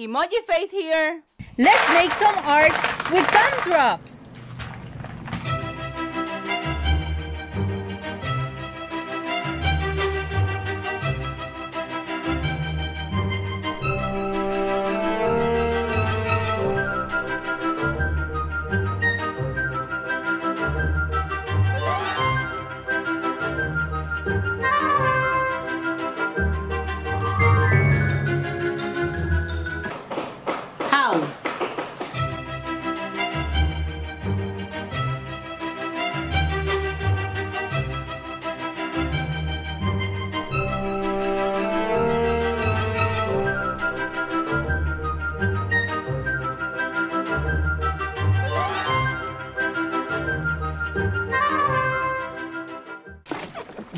Emoji Face here. Let's make some art with gumdrops.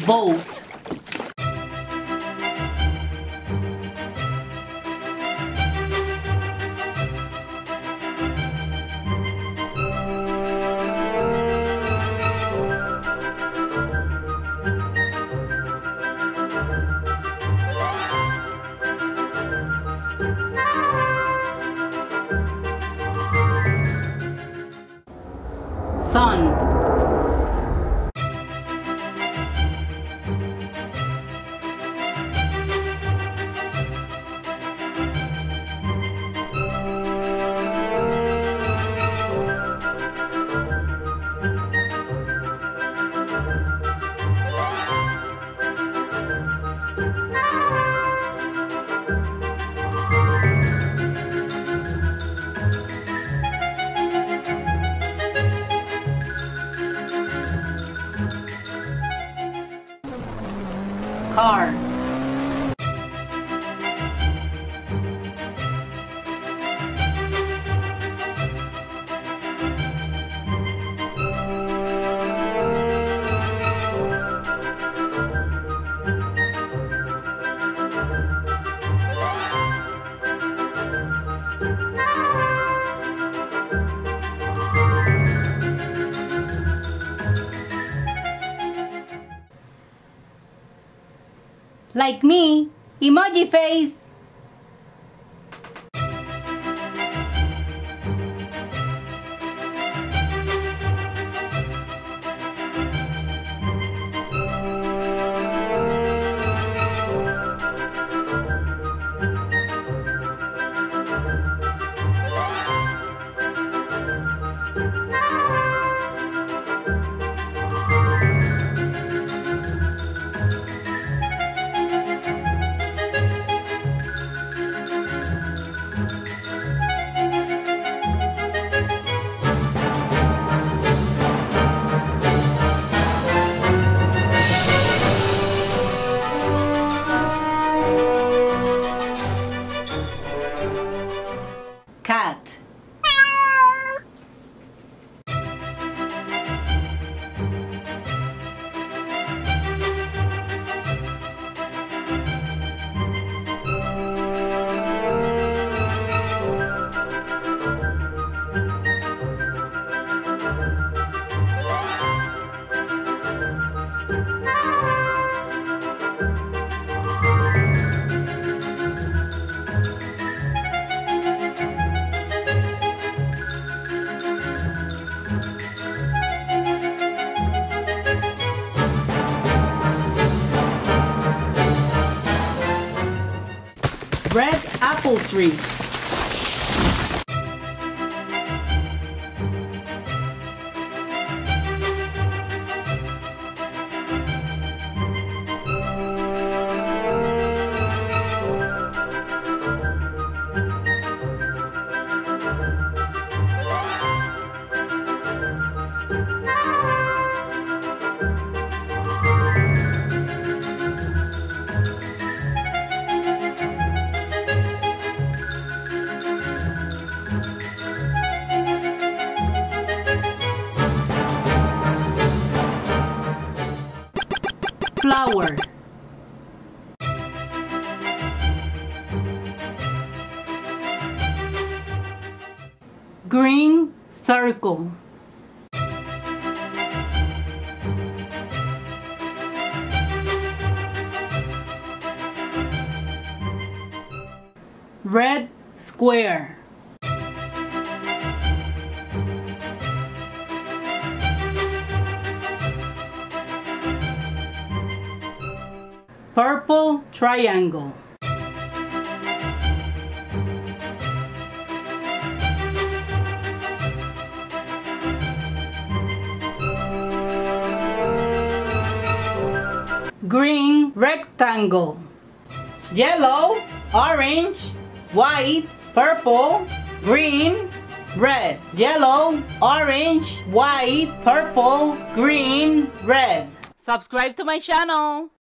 Boat. Car. Like me, emoji face. Apple tree. Flower. Green circle. Red Square. Purple triangle. Green rectangle. Yellow, orange, white, purple, green, red. Yellow, orange, white, purple, green, red. Subscribe to my channel.